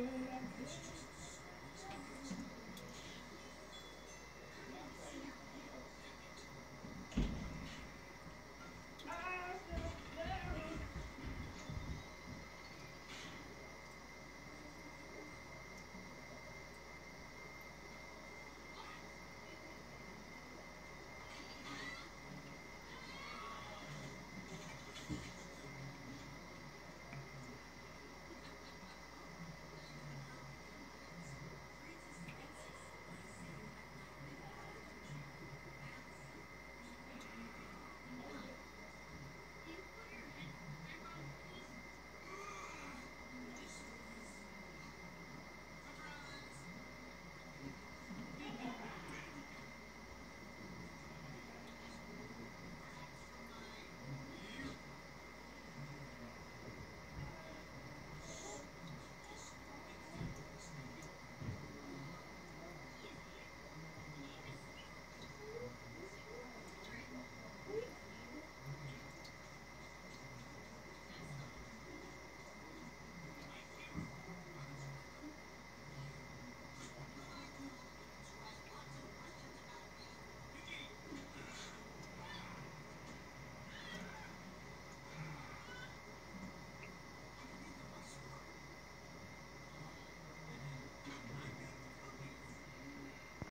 Okay, it's just...